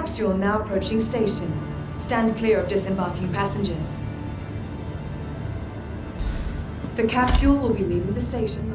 Capsule now approaching station. Stand clear of disembarking passengers. The capsule will be leaving the station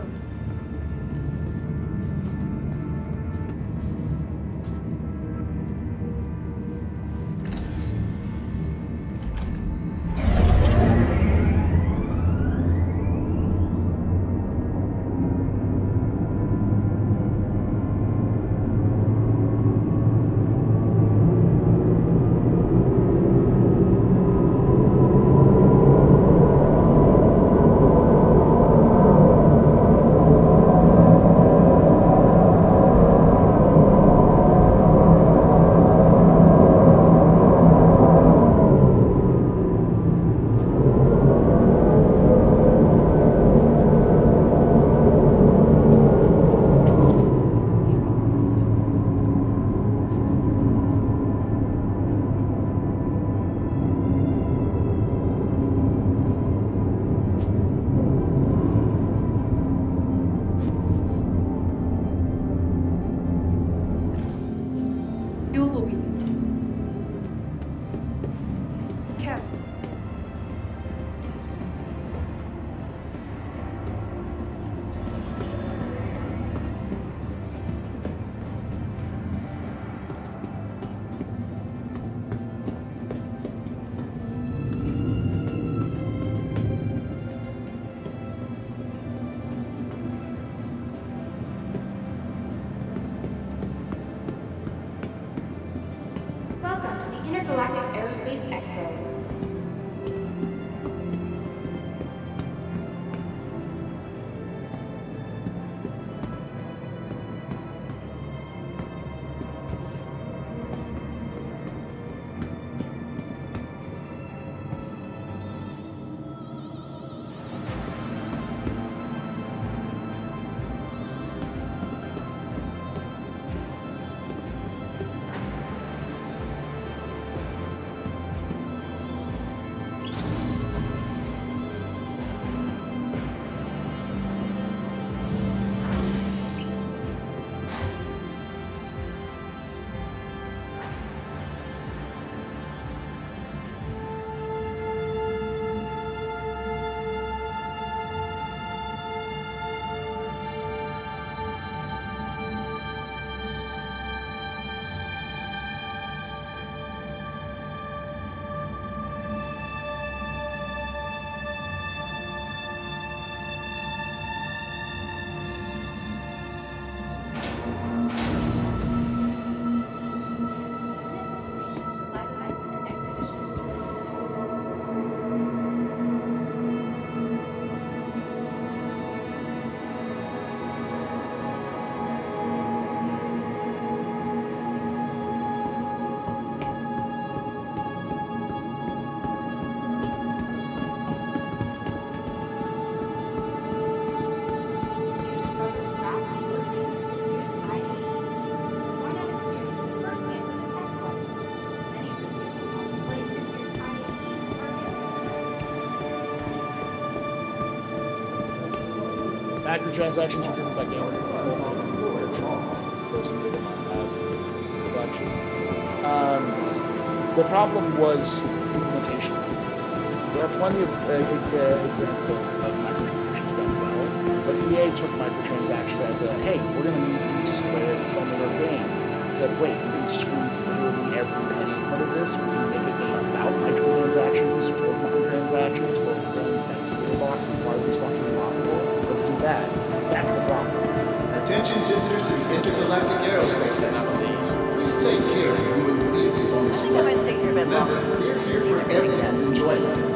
Microtransactions were driven by Gamer. Those. Um, the problem was implementation. There are plenty of uh, uh, examples of, microtransactions done well, but EA took microtransactions as a hey, we're going to need this way of funding our game. Said, wait, we can squeeze literally every penny out of this. We can make a game about microtransactions for microtransactions. We'll run that skill box and why fucking impossible. Let's do that. The. Attention visitors to the Intergalactic Aerospace Expo. Please take care of viewing the vehicles on display. I might stay here a bit longer. Remember, we're here for everyone's enjoyment.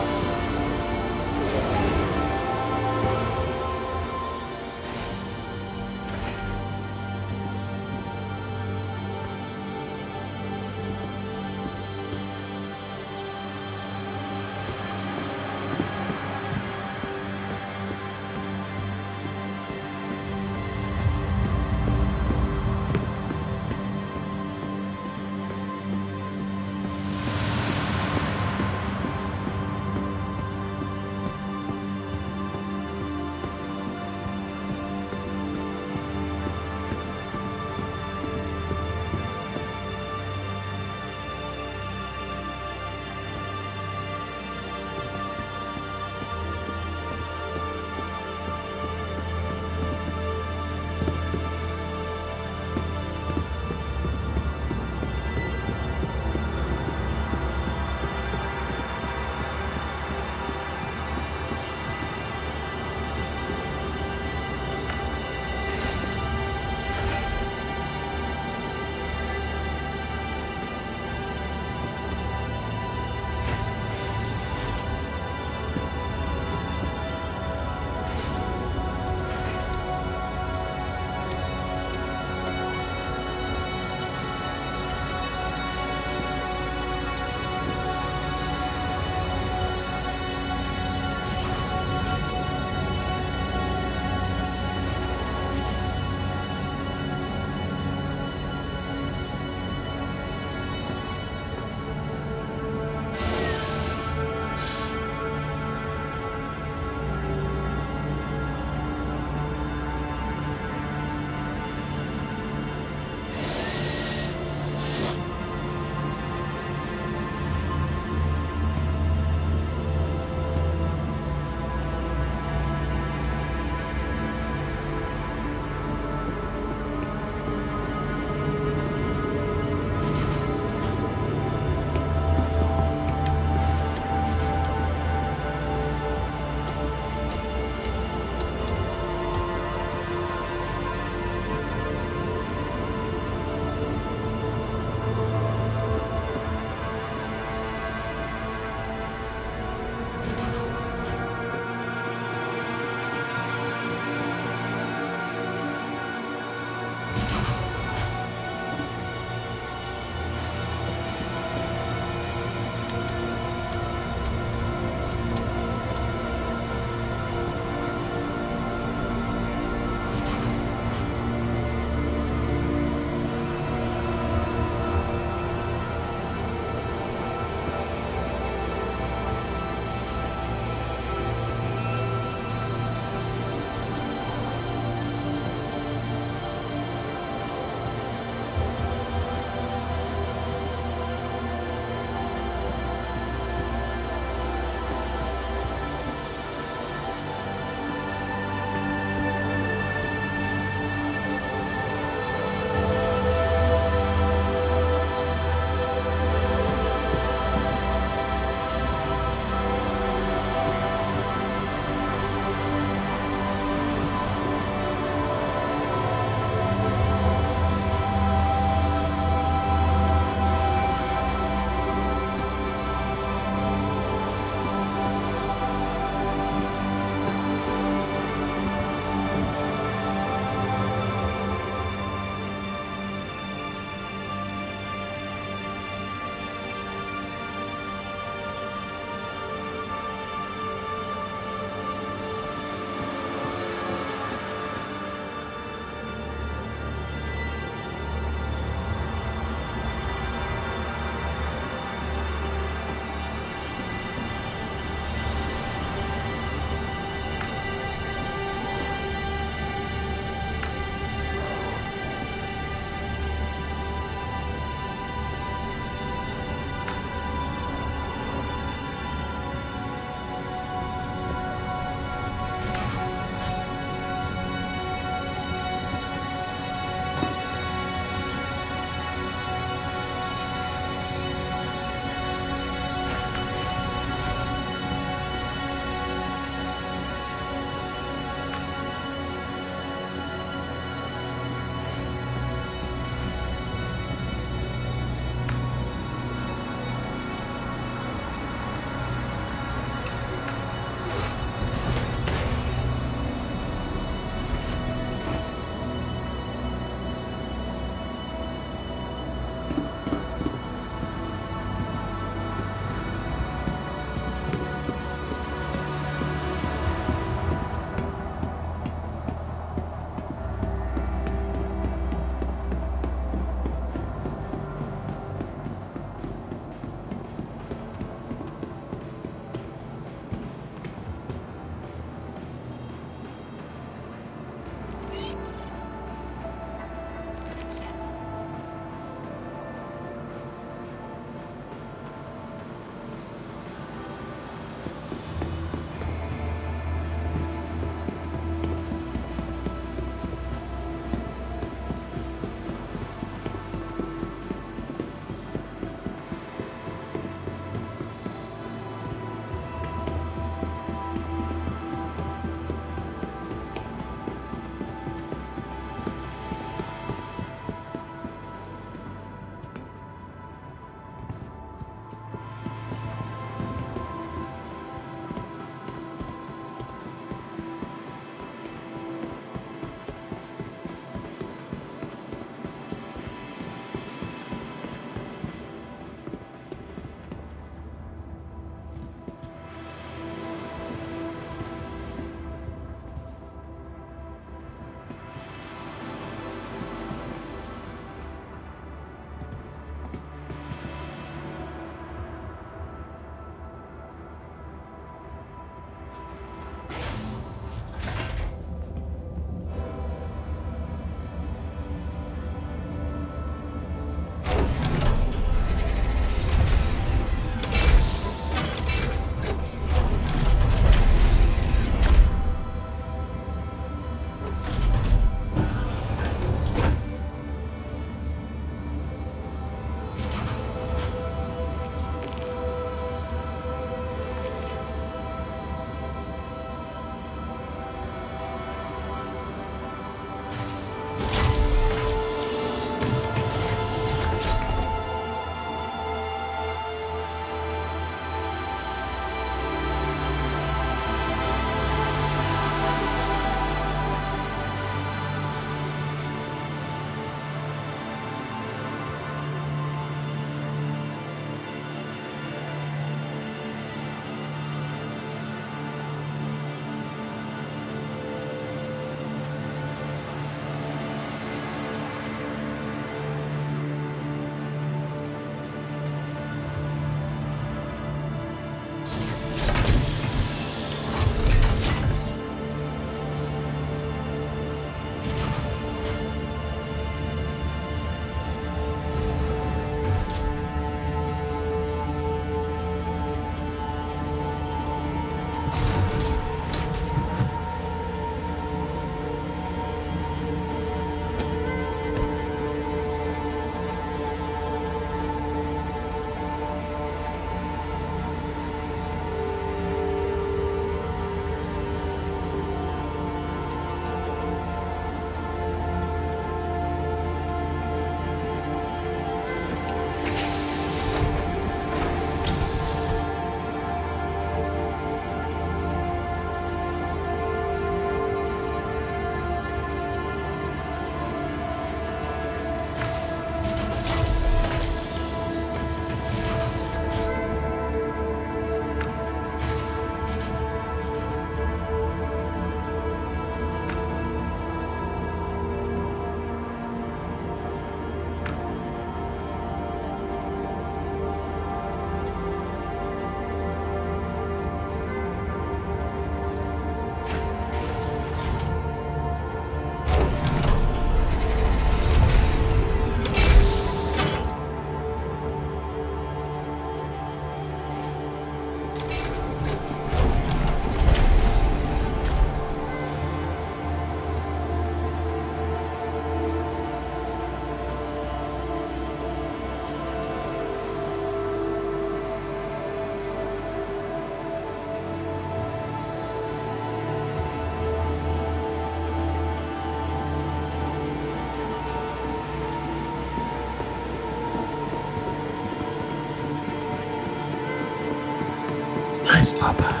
Stop.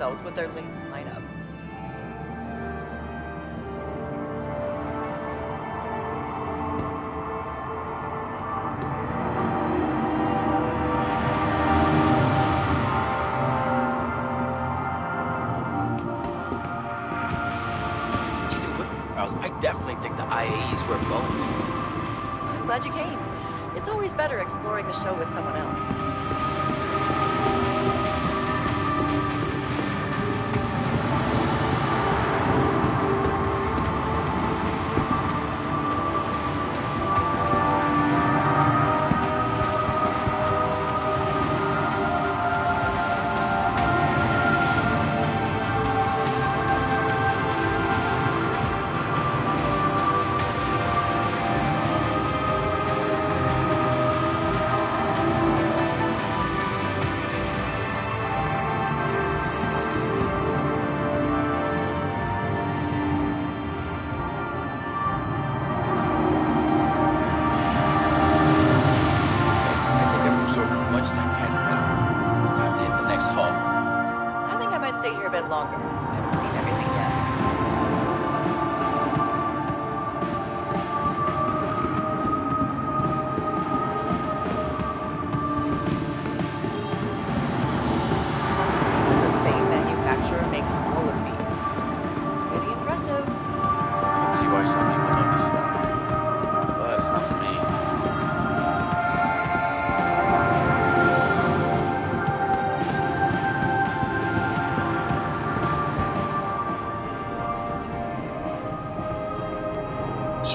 themselves with their lineup. I definitely think the IAE's worth going to. I'm glad you came. It's always better exploring the show with someone else.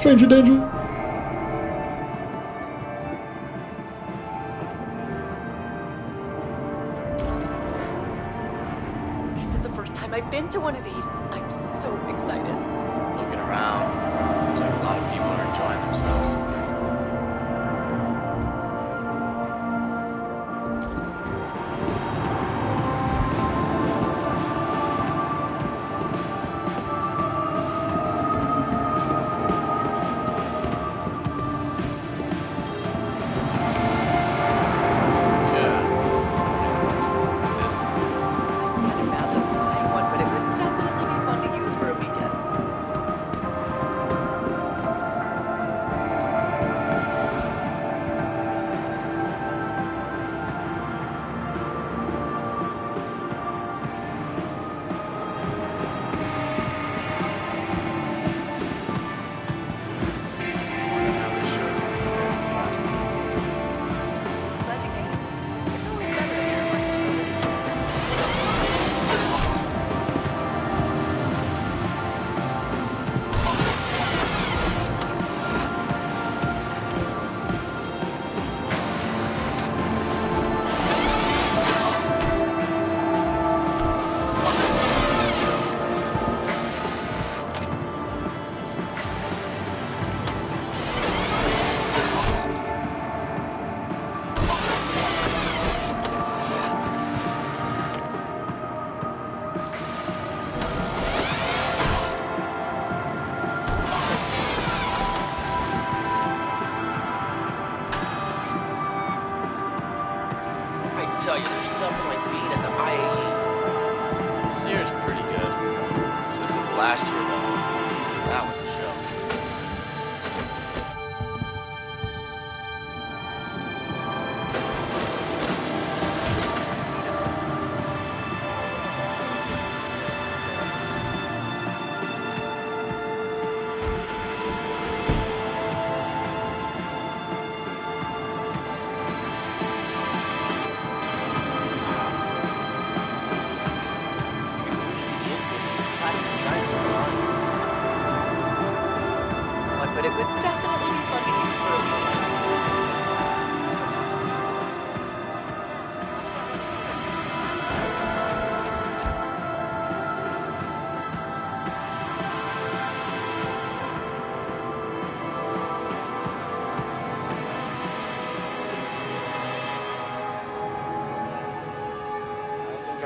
Danger! Danger.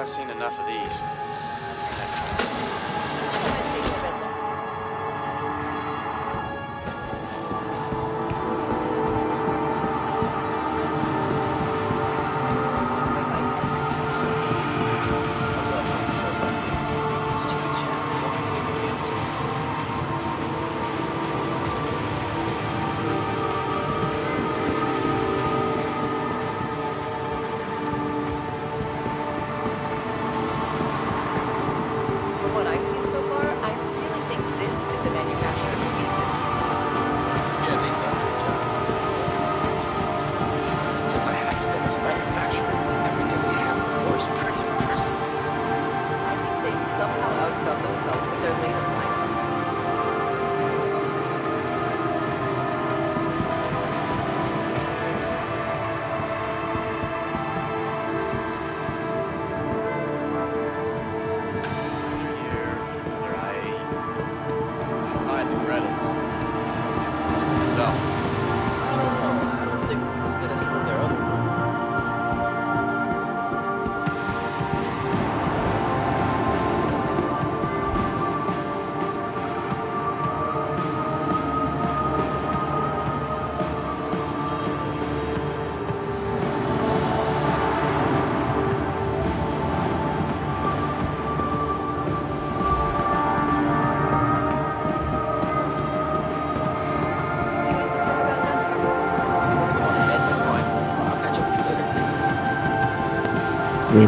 seen enough of these.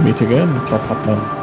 meet again, Top Hotman.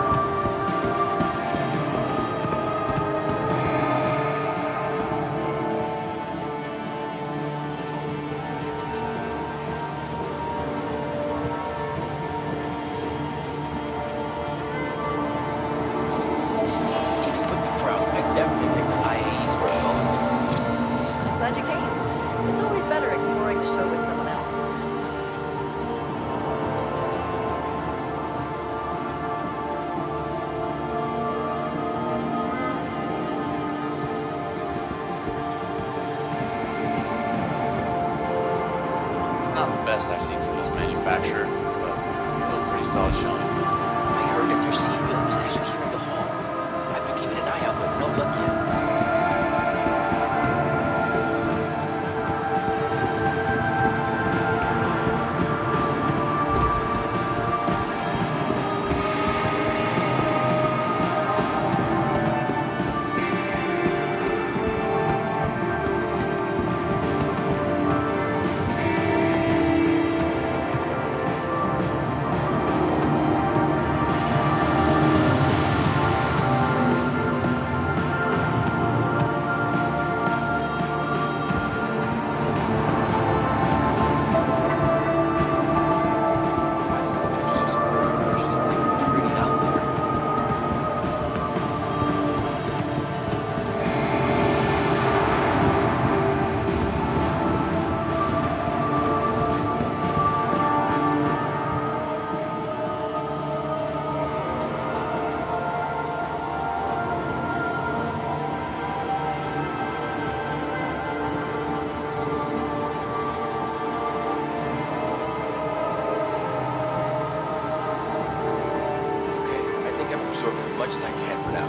as much as I can for now.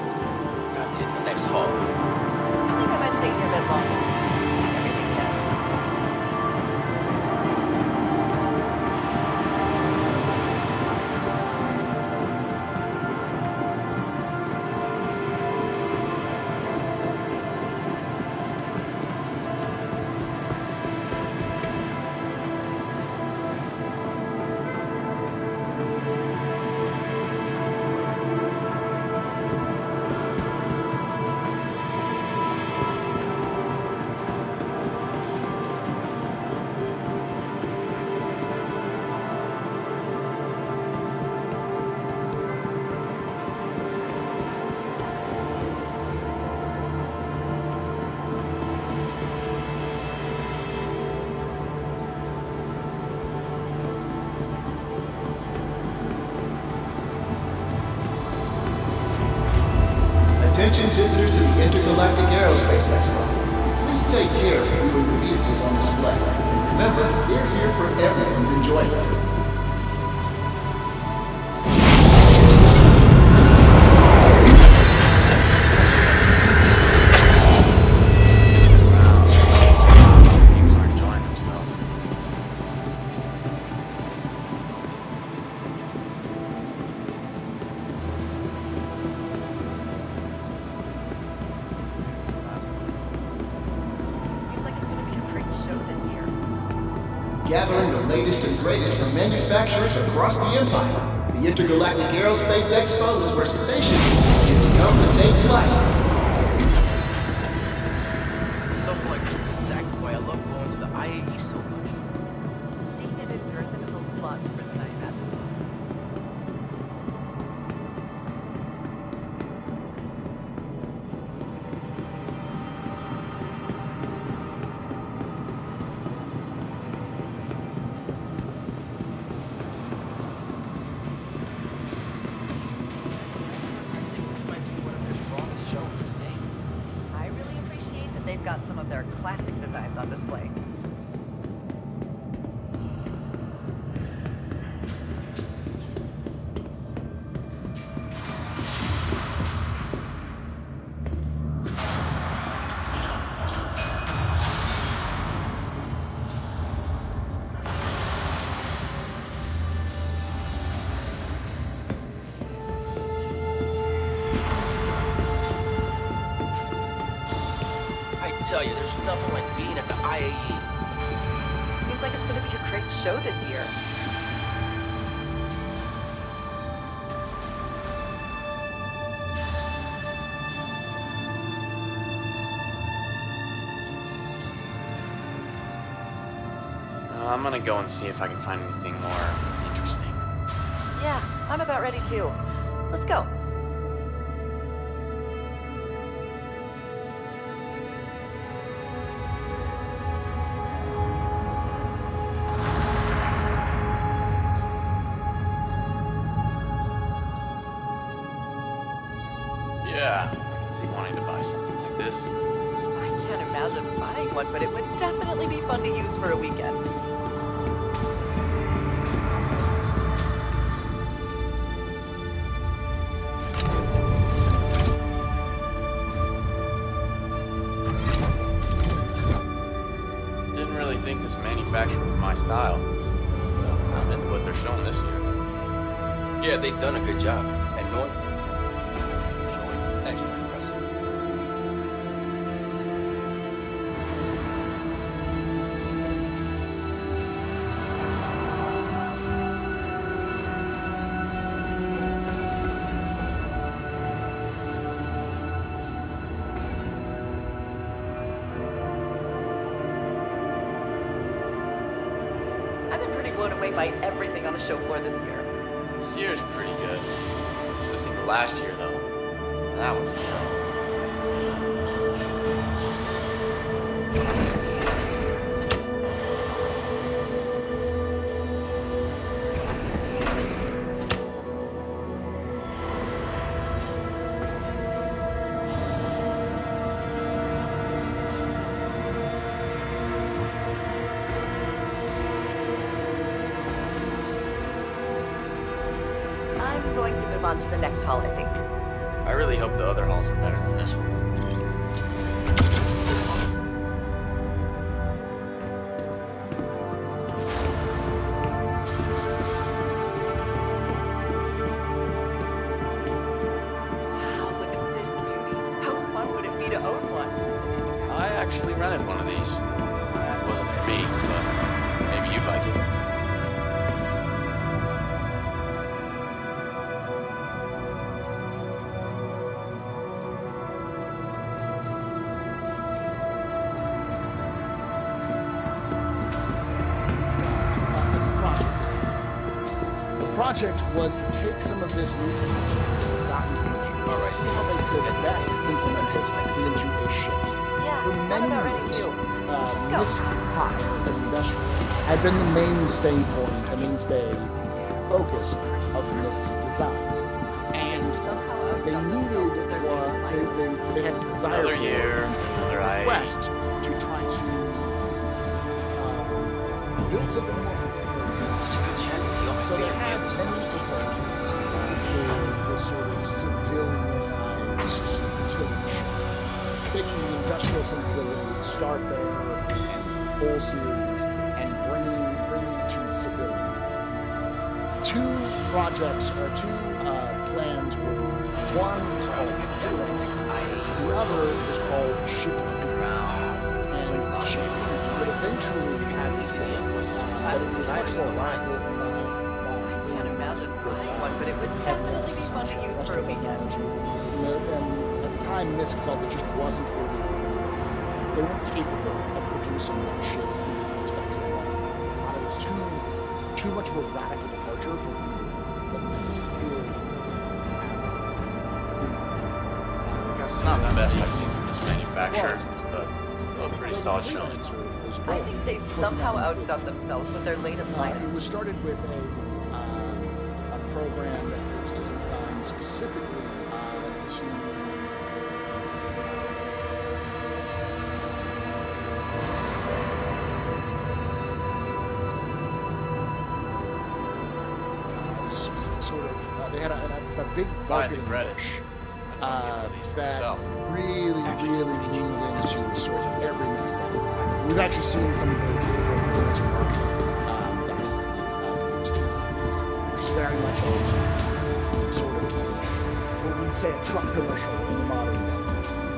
Time to hit the next hall. I think I might stay here a bit longer. take care of viewing the vehicles on display. Remember, they've got some of their classic designs on display. I'm gonna go and see if I can find anything more interesting. Yeah, I'm about ready too. Let's go. Style. And what they're showing this year. Yeah, they've done a good job. Last year though. That was a show. Project was to take some of this new technology, documentation, and see how they could best implement it into a ship. Yeah, For I'm many ready years, uh, go. this high of industrial had been the mainstay point, the mainstay focus of MISC's designs. And they needed, or they, they, they had a desire Another for year, a another IE. quest to try to uh, build something more flexible. Such a good chance So they favorite had vehicles the proposals for this sort of civilianized ship, taking the industrial sensibility of Starfarer and the Hull series and bringing, bringing it to civilian. Two projects or two uh, plans were one was called Hero, the other was called Ship. And Ship would eventually have these name, but it was much more radical but it would definitely be fun to use for a weekend. And at the time, MISC felt it just wasn't really, they weren't capable of producing that shit in the specs they wanted. Uh, It was too, too much of a radical departure for them to really It's not the best I've seen from this manufacturer, but still a pretty solid showing. I think they've somehow outdone themselves with their latest Uh, lineup. it was started with a, specifically uh, to a specific sort of uh, they had a, a, a big marketing push uh, don't get these for that really, really leaned into the sort of every next step. We've actually seen some of those things work. Um, that, uh, very much a say a truck commercial in the modern day.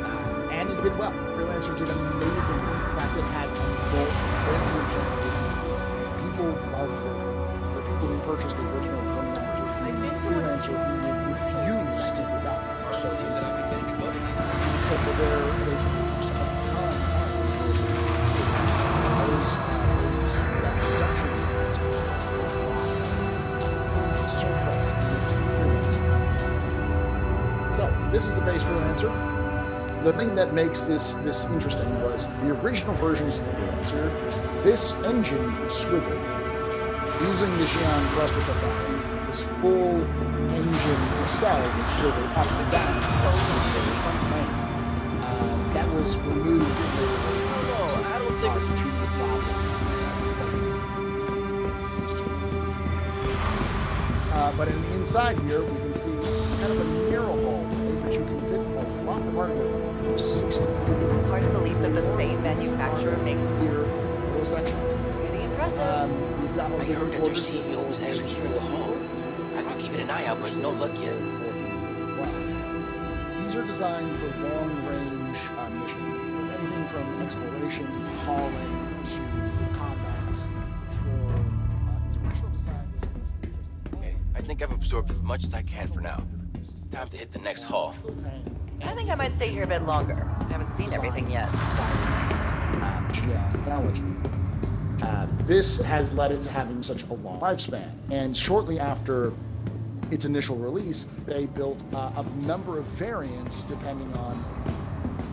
Um, and it did well. Freelancer did amazing. In fact, it had bolt. People loved it. The people who purchased the original from that freelancer refused to give up. So so for their The thing that makes this this interesting was the original versions of the freelancer. This engine swiveled using the Xi'an thruster technology. This full engine itself is swiveled up and down. Uh, that was removed. No, I don't think it's uh, but in, the inside here, we can see it's kind of a narrow hallway, manufacturer makes here, little section. pretty Impressive. Um, we've got I heard that their CEO was actually here in the hall. I've been keeping an eye out, but no luck yet. Wow. These are designed for long-range uh, missions. Anything from exploration to hauling to combat, control. Uh, its design was mostly just Okay, I think I've absorbed as much as I can for now. Time to hit the next hall. I think I might stay here a bit longer. I haven't seen everything yet. Uh, geology. Uh, this has led it to having such a long lifespan. And shortly after its initial release, they built uh, a number of variants depending on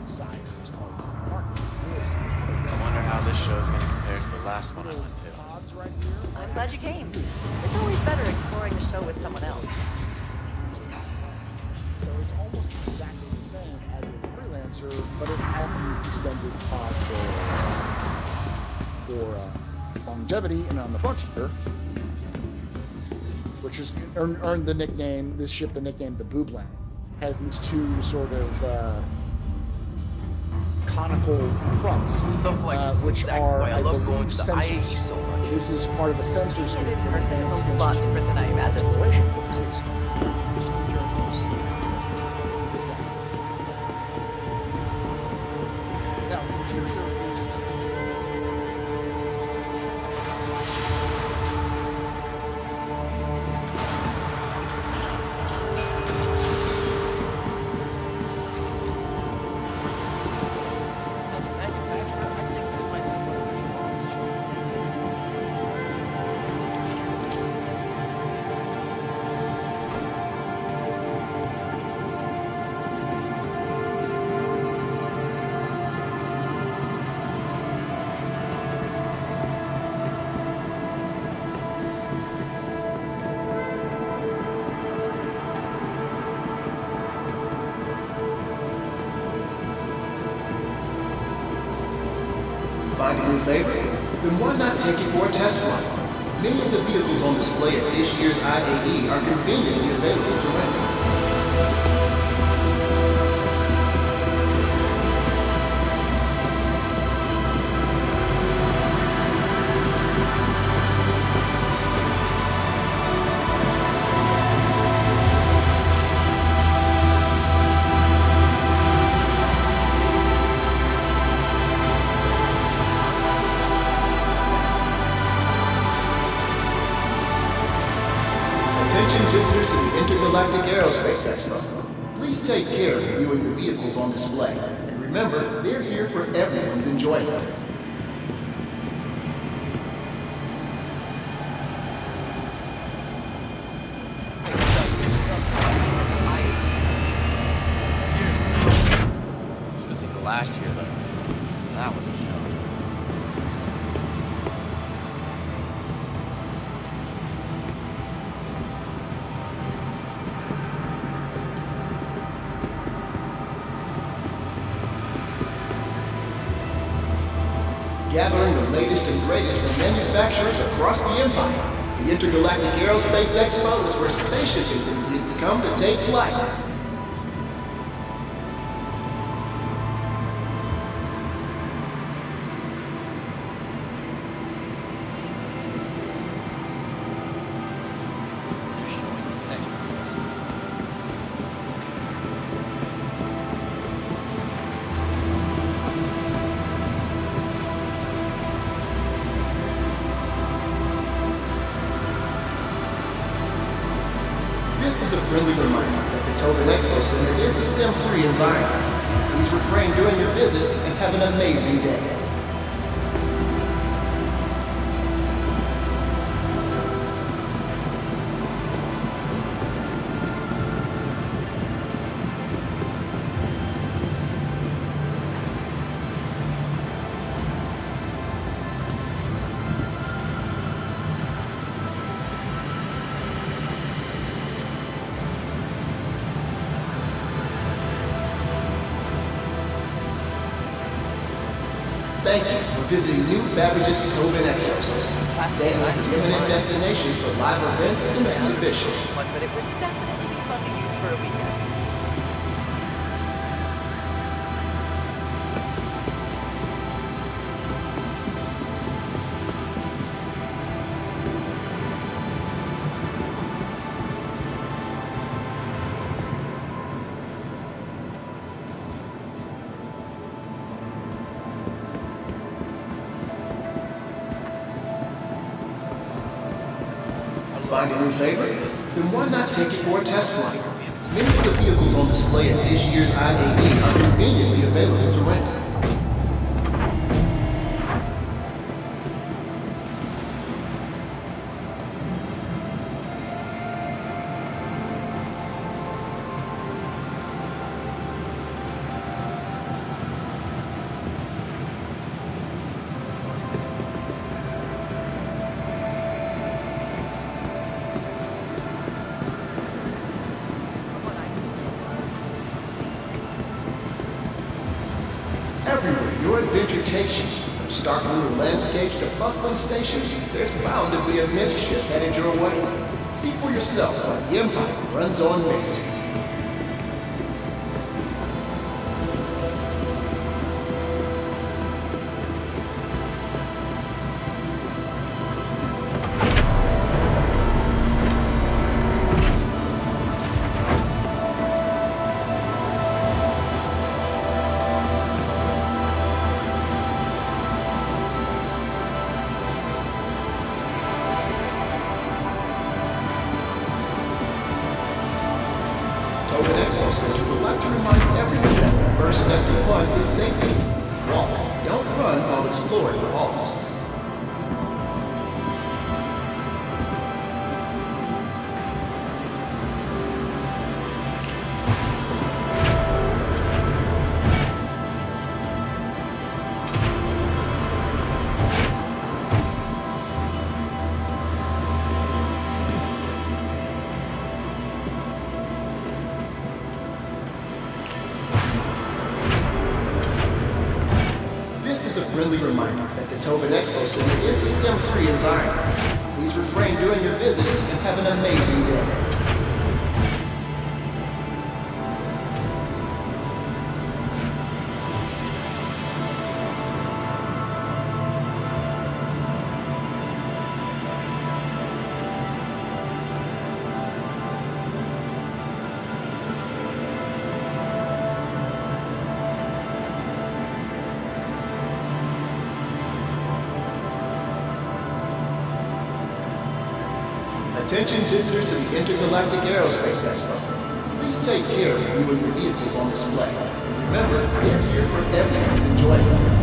size of the market. I wonder how this show is going to compare to the last one I went to. pods right here. I'm glad you came. It's always better exploring the show with someone else. A but it has these extended pods for, for uh, longevity and on the front here, which has earned, earned the nickname, this ship the nickname the Boobland. Has these two sort of uh, conical fronts, Stuff like uh, which exactly are, why I I love believe, going to the IAE sensors. so much. This is part of a sensor suite Seeing it in for person is a lot different than I imagined. Greatest from manufacturers across the empire. The Intergalactic Aerospace Expo is where spaceship enthusiasts come to take flight. Thank you for visiting New Babbage's Tobin Expo Center. Stan's preeminent destination for live events and exhibitions. But it would definitely be fun to use for a weekend. use IDE bustling stations, there's bound to be a MISC ship headed your way. See for yourself why the Empire runs on basics. it's a still free environment. Attention visitors to the Intergalactic Aerospace Expo. Please take care of you and your vehicles on display. Remember, they're here for everyone's enjoyment.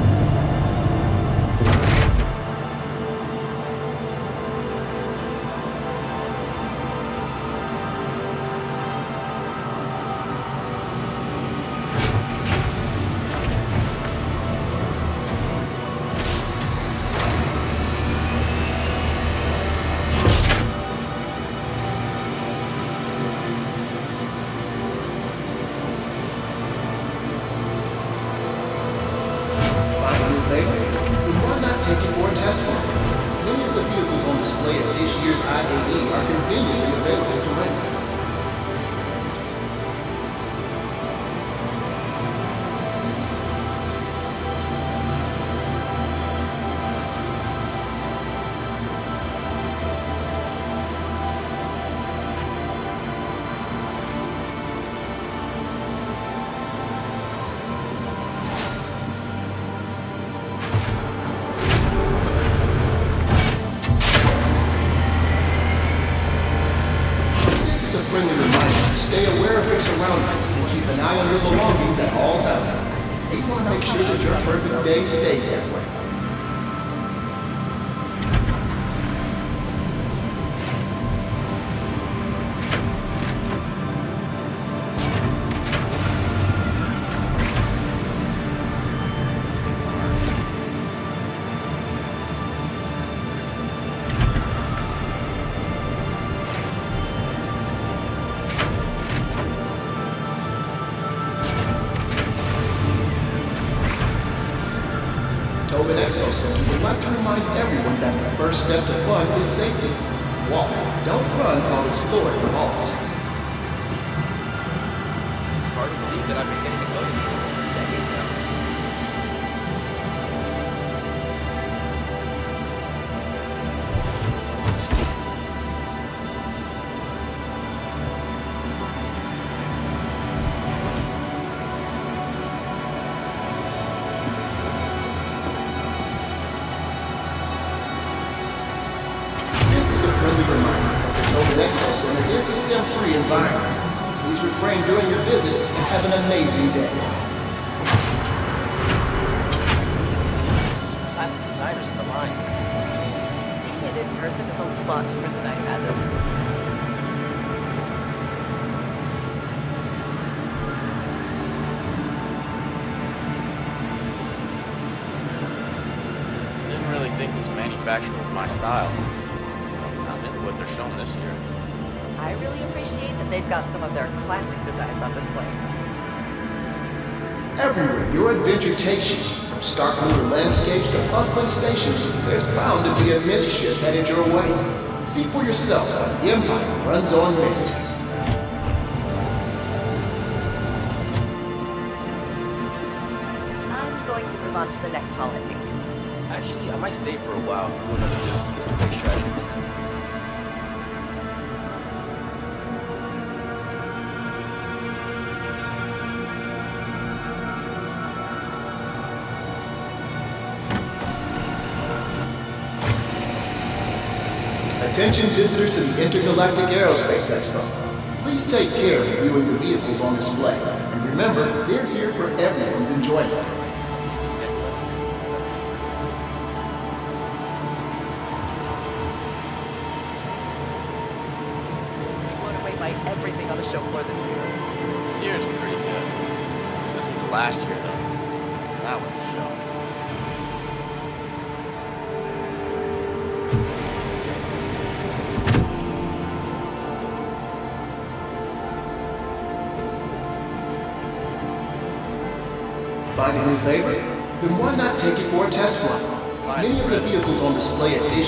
first step to fun is safety. Walk, don't run while exploring. Style. I'm into what they're showing this year. I really appreciate that they've got some of their classic designs on display. Everywhere your adventure takes you, from stark lunar landscapes to bustling stations, there's bound to be a MISC ship headed your way. See for yourself how the Empire runs on MISC. I'm going to move on to the next hall, I think. Actually, I might stay for a while, do another visit, just to make sure I didn't miss anything. Attention visitors to the Intergalactic Aerospace Expo. Please take care of viewing the vehicles on display. And remember, they're here for everyone's enjoyment.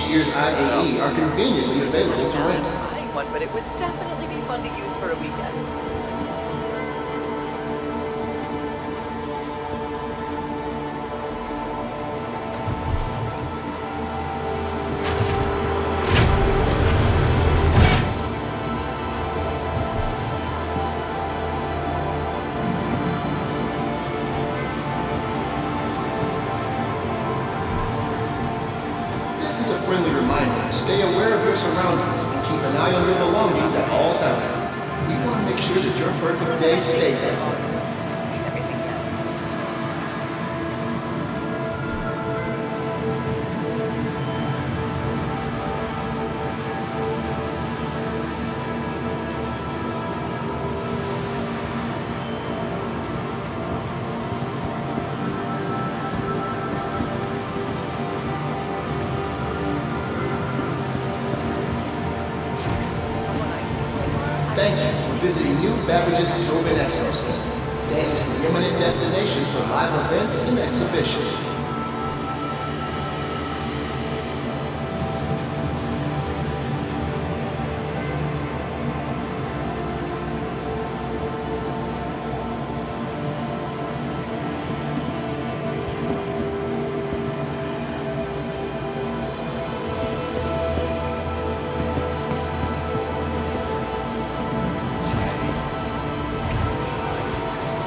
Year's IAE are conveniently available to rent. But it would definitely Babbage's Tobin Expo Center, Stan's preeminent destination for live events and exhibitions.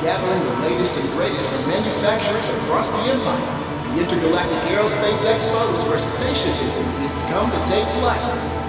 Gathering the latest and greatest from manufacturers across the empire. The Intergalactic Aerospace Expo is where spaceship enthusiasts come to take flight.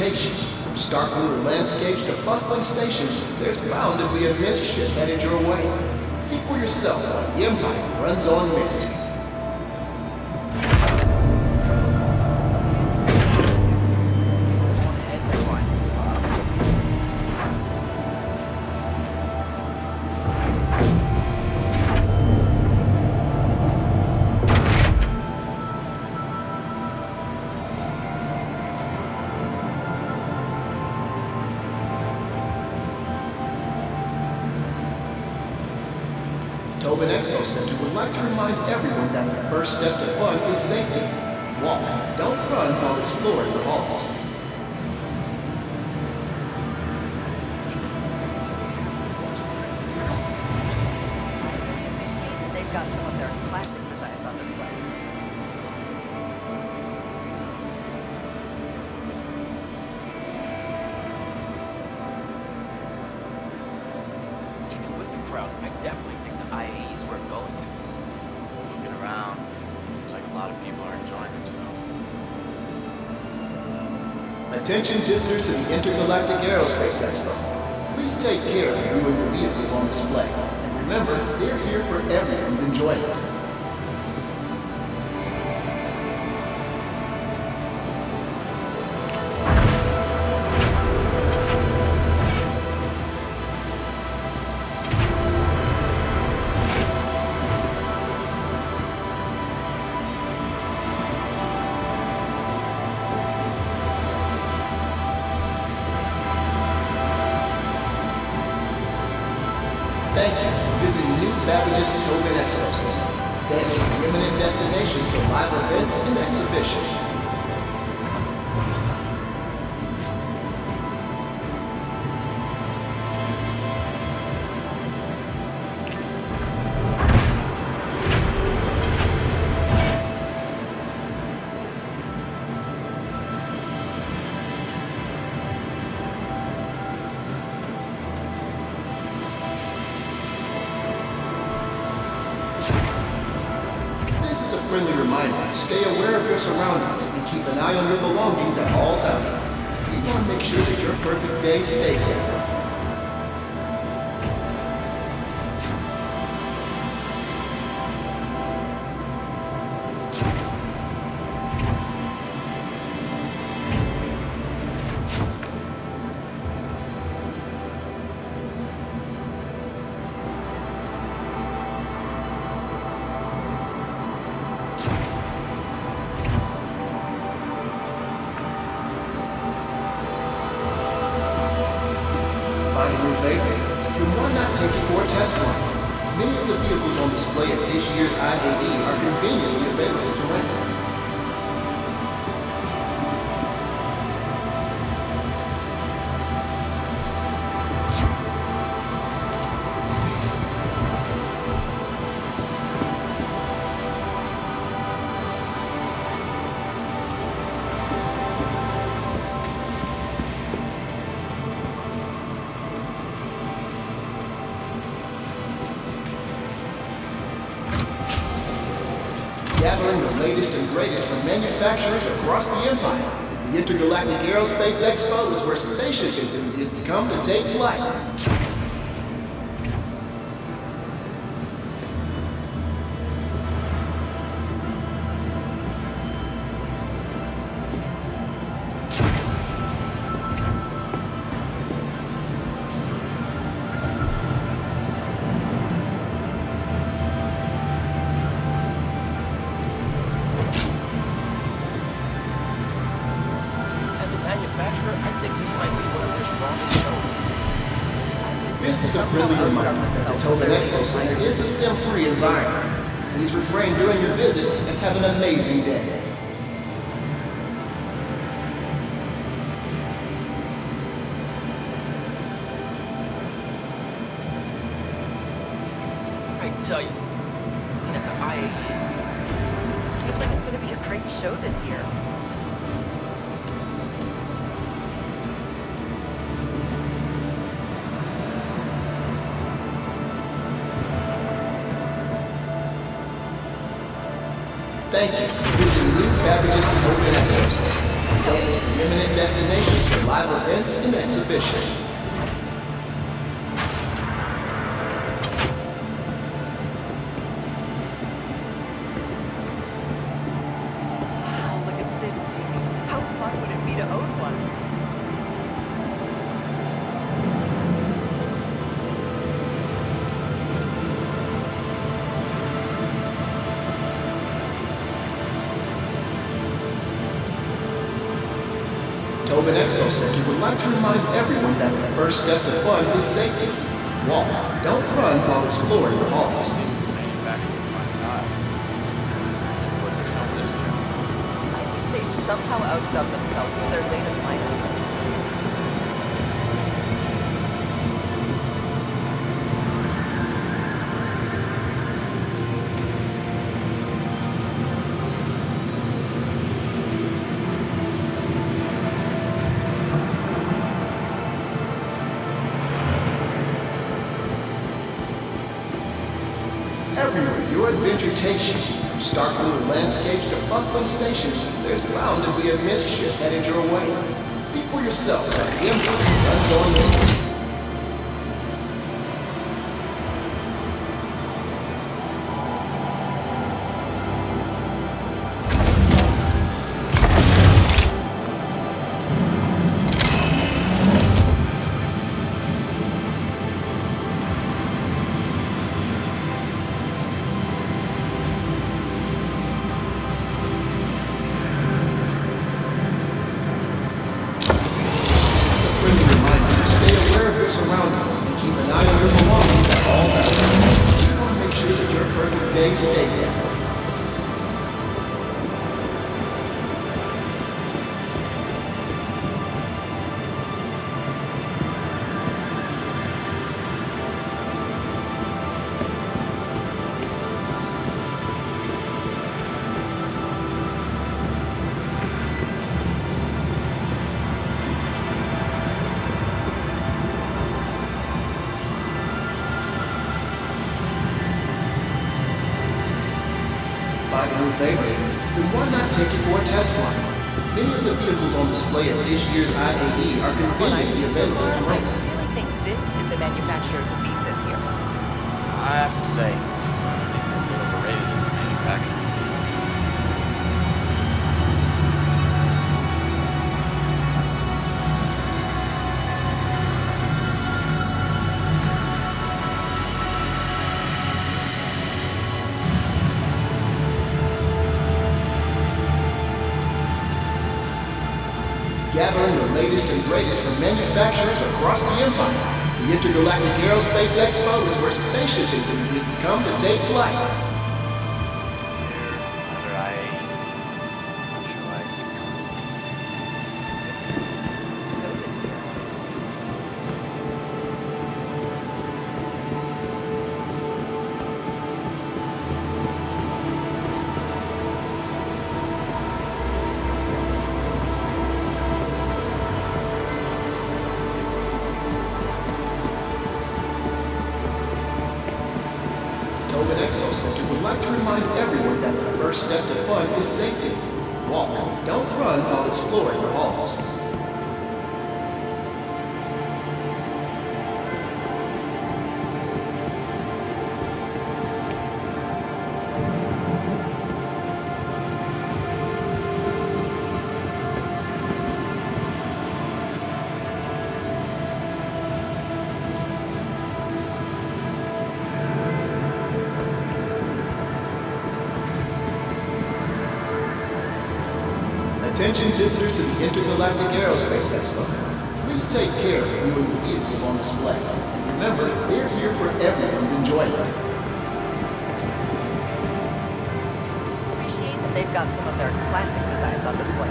You, from stark lunar landscapes to bustling stations, there's bound to be a MISC ship headed your way. See for yourself how the Empire runs on MISC. Attention visitors to the Intergalactic Aerospace Expo. Please take care of viewing the vehicles on display. And remember, they're here for everyone's enjoyment. Yeah. surroundings and keep an eye on your belongings at all times. We want to make sure that your perfect day stays there. manufacturers across the Empire. The Intergalactic Aerospace Expo is where spaceship enthusiasts come to take flight. Bishop. say lurid vegetation, from stark blue landscapes to bustling stations, there's bound to be a MISC ship headed your way. See for yourself the impact of ongoing come to take flight. remind everyone that the first step to fun is safety. Walk, don't run while exploring the halls. they've got some of their classic designs on display.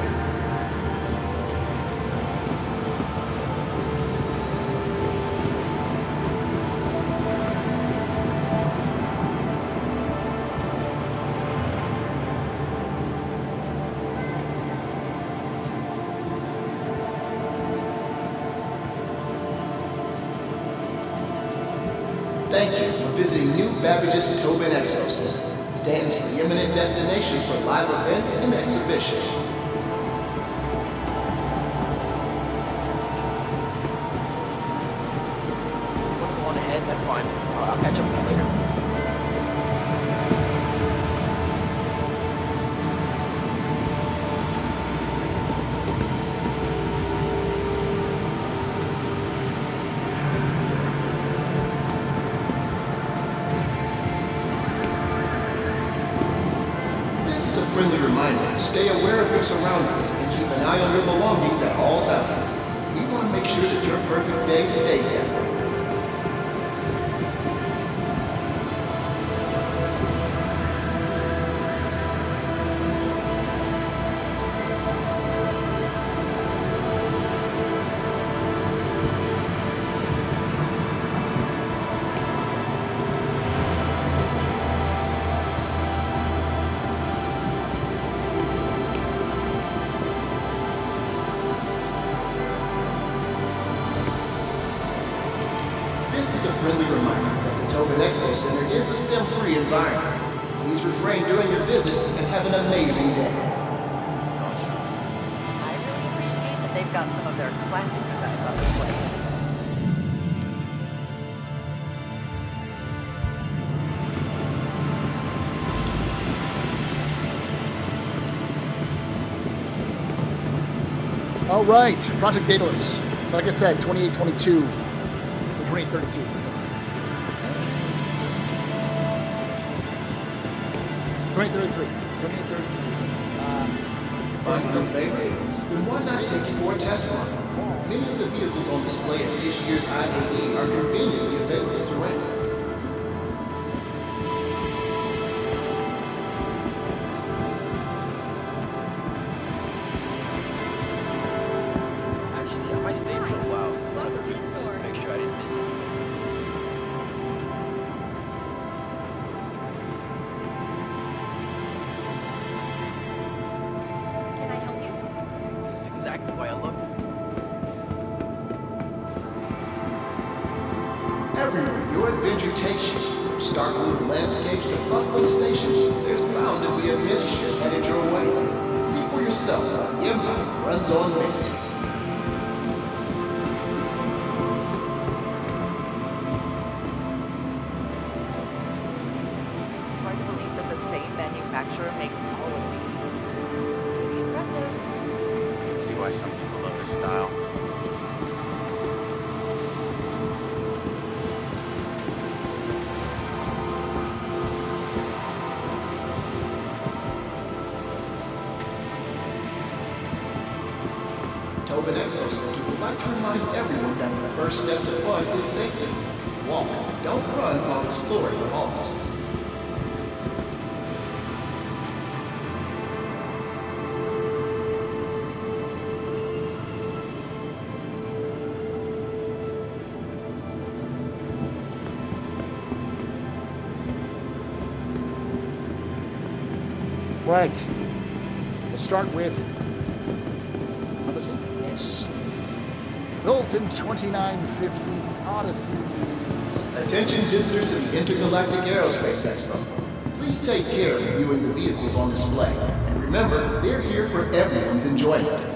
Thank you for visiting New Babbage's Tobin Expo Center stands for destination for live events and exhibitions. STEM-free environment. Please refrain during your visit and have an amazing day. I really appreciate that they've got some of their classic designs on display. All right, Project Daedalus. Like I said, 2822 and 2832. Twenty thirty-three. Twenty thirty-three. Um, favorite? Then why not take it for a test run? Many of the vehicles on display at this year's IAE are conveniently available to rent. Tobin Expo Center would like to remind everyone that the first step to fun is safety. Walk, don't run while exploring the halls. right. We'll start with. Built 2950, Odyssey. Attention visitors to the Intergalactic Aerospace Expo. Please take care of viewing the vehicles on display. And remember, they're here for everyone's enjoyment.